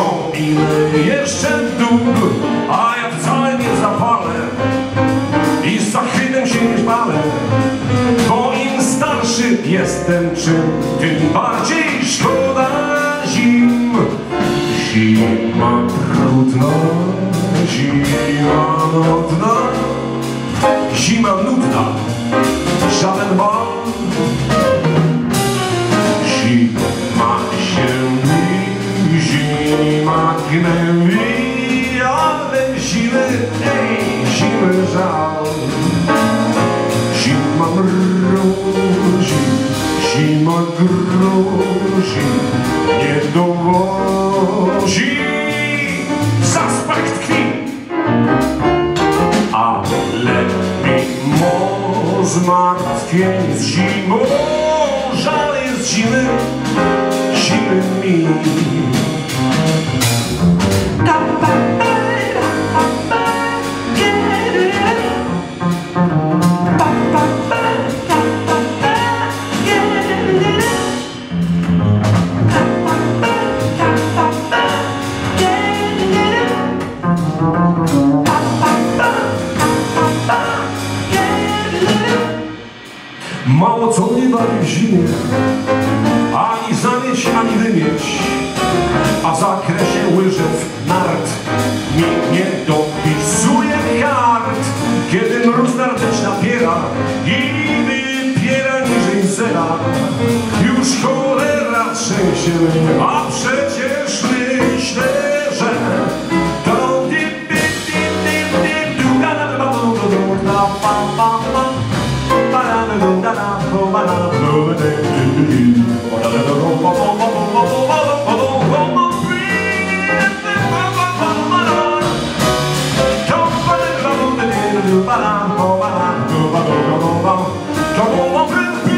Liczą ile jeszcze dób A ja wcale nie zapalę. I z zachwytem się nie palę Bo im starszy jestem czym Tym bardziej zimy, ej, zimy żal. Zima mrozi, zima grozi, nie dowozi. Zaspach tkwi, ale mimo zmartwień z zimą żal jest zimy, zimy mi. Mało co bawi w zimie, ani zamieć, ani wymieć, a w zakresie łyżew nart nikt nie dopisuje kart, kiedy mróz narteć napiera i wypiera niżej zera. Już cholera trzęsie a przecież myślę, Come on, open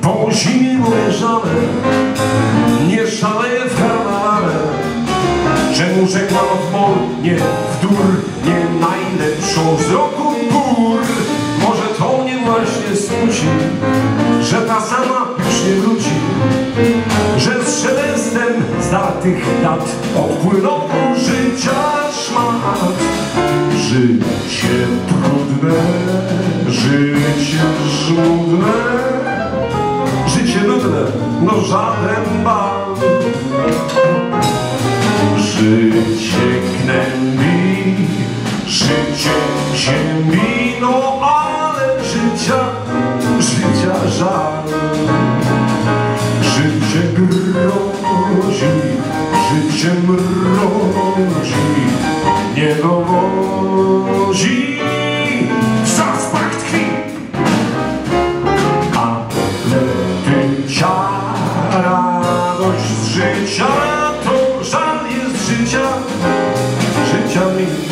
po zimie moje żale Nie szaleję w karnawale. Czemu żegnam w mol, nie w dur Nie najlepszą z roku gór? Może to mnie właśnie smuci Że ta sama już nie wróci Że z szelestem zdartych dat Odpłynął życia szmat. Życie trudne, życie żmudne, no żaden bal. Życie gnębi, życia